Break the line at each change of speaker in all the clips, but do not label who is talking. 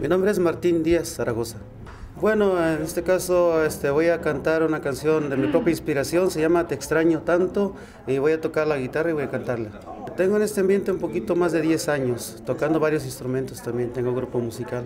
Mi nombre es Martín Díaz Zaragoza. Bueno, en este caso este, voy a cantar una canción de mi propia inspiración, se llama Te extraño tanto y voy a tocar la guitarra y voy a cantarla. Tengo en este ambiente un poquito más de 10 años, tocando varios instrumentos también, tengo grupo musical.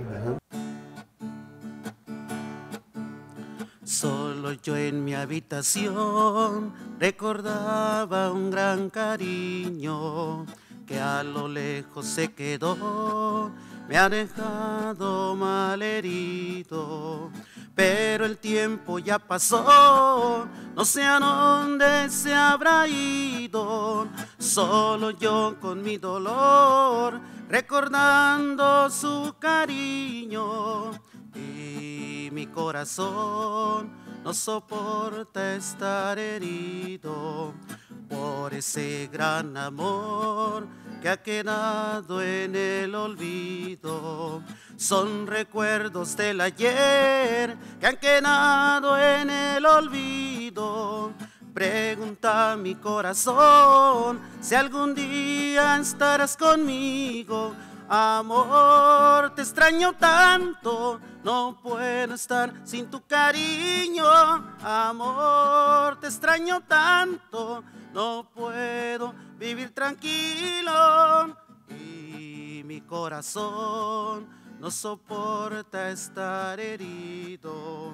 Solo yo en mi habitación recordaba un gran cariño que a lo lejos se quedó me ha dejado mal herido. Pero el tiempo ya pasó, no sé a dónde se habrá ido. Solo yo con mi dolor, recordando su cariño. Y mi corazón no soporta estar herido por ese gran amor que ha quedado en el olvido. Son recuerdos del ayer que han quedado en el olvido. Pregunta mi corazón si algún día estarás conmigo. Amor, te extraño tanto, no puedo estar sin tu cariño. Amor, te extraño tanto, no puedo vivir tranquilo y mi corazón no soporta estar herido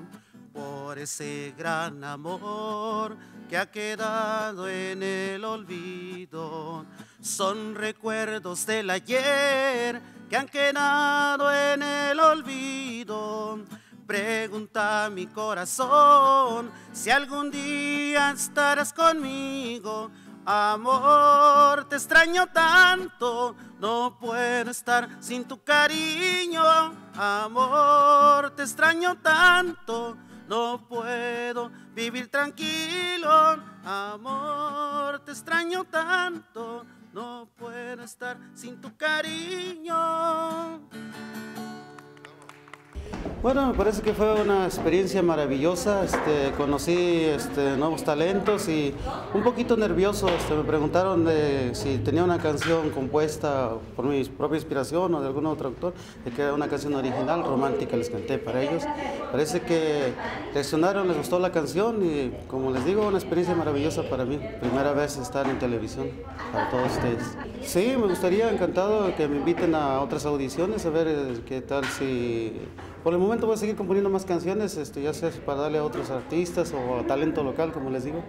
por ese gran amor que ha quedado en el olvido. Son recuerdos del ayer que han quedado en el olvido. Pregunta a mi corazón si algún día estarás conmigo Amor, te extraño tanto, no puedo estar sin tu cariño. Amor, te extraño tanto, no puedo vivir tranquilo. Amor, te extraño tanto, no puedo estar sin tu cariño. Bueno, me parece que fue una experiencia maravillosa. Este, conocí este, nuevos talentos y un poquito nervioso. Este, me preguntaron de si tenía una canción compuesta por mi propia inspiración o de algún otro autor, de que era una canción original, romántica, les canté para ellos. Parece que reaccionaron, les gustó la canción y, como les digo, una experiencia maravillosa para mí. Primera vez estar en televisión para todos ustedes. Sí, me gustaría, encantado, que me inviten a otras audiciones a ver eh, qué tal si por el momento voy a seguir componiendo más canciones, este, ya sea para darle a otros artistas o a talento local, como les digo.